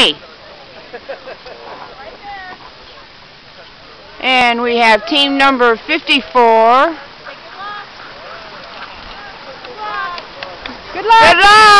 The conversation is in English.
Three. And we have team number 54. Good luck. Good luck. Good luck.